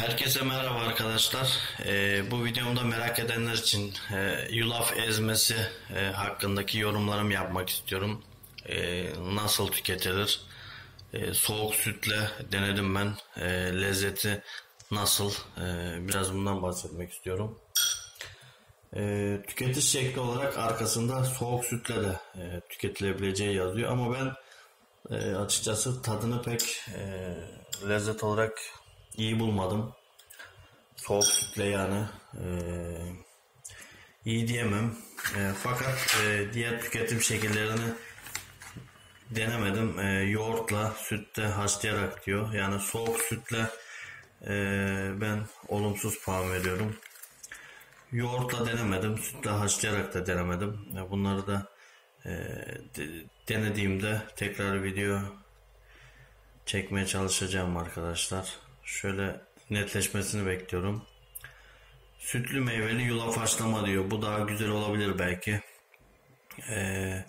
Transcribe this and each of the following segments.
Herkese merhaba arkadaşlar. Ee, bu videomda merak edenler için e, yulaf ezmesi e, hakkındaki yorumlarımı yapmak istiyorum. E, nasıl tüketilir? E, soğuk sütle denedim ben. E, lezzeti nasıl? E, biraz bundan bahsetmek istiyorum. E, tüketiş şekli olarak arkasında soğuk sütle de e, tüketilebileceği yazıyor ama ben e, açıkçası tadını pek e, lezzet olarak iyi bulmadım. Soğuk sütle yani e, iyi diyemem. E, fakat e, diğer tüketim şekillerini denemedim. E, yoğurtla sütte haşlayarak diyor. Yani soğuk sütle e, ben olumsuz puan veriyorum. Yoğurtla denemedim. Sütle haşlayarak da denemedim. E, bunları da e, de- denediğimde tekrar video çekmeye çalışacağım arkadaşlar. Şöyle netleşmesini bekliyorum. Sütlü meyveli yulaf haşlama diyor. Bu daha güzel olabilir belki. Ee,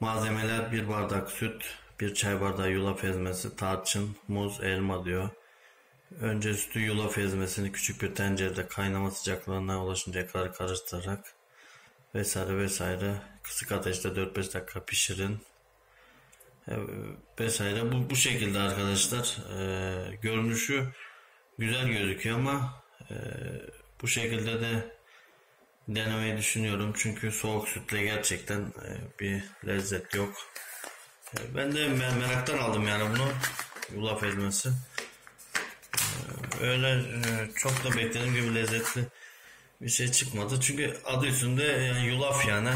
malzemeler bir bardak süt, bir çay bardağı yulaf ezmesi, tarçın, muz, elma diyor. Önce sütü yulaf ezmesini küçük bir tencerede kaynama sıcaklığına ulaşıncaya kadar karıştırarak vesaire vesaire kısık ateşte 4-5 dakika pişirin. Ee, vesaire. Bu, bu şekilde arkadaşlar. Ee, görünüşü güzel gözüküyor ama e, bu şekilde de denemeyi düşünüyorum. Çünkü soğuk sütle gerçekten e, bir lezzet yok. E, ben de me- meraktan aldım yani bunu. Yulaf ezmesi. Ee, öyle e, çok da beklediğim gibi lezzetli bir şey çıkmadı. Çünkü adı üstünde yani yulaf yani.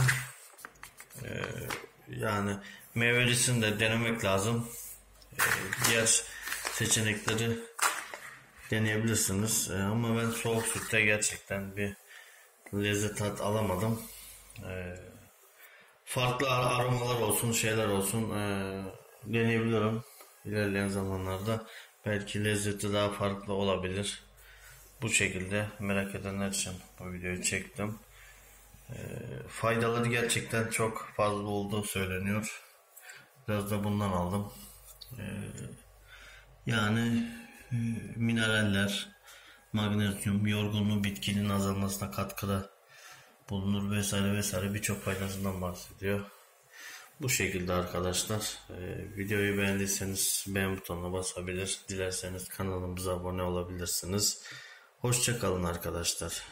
Yani meyvelisini de denemek lazım. Ee, diğer seçenekleri deneyebilirsiniz. Ee, ama ben soğuk sütte gerçekten bir lezzet tat alamadım. Ee, farklı ar- aromalar olsun, şeyler olsun ee, deneyebilirim. İlerleyen zamanlarda belki lezzeti daha farklı olabilir. Bu şekilde merak edenler için bu videoyu çektim faydaları gerçekten çok fazla olduğu söyleniyor. Biraz da bundan aldım. Ee, yani e, mineraller, magnezyum, yorgunluğu bitkinin azalmasına katkıda bulunur vesaire vesaire birçok faydasından bahsediyor. Bu şekilde arkadaşlar. Ee, videoyu beğendiyseniz beğen butonuna basabilir. Dilerseniz kanalımıza abone olabilirsiniz. Hoşçakalın arkadaşlar.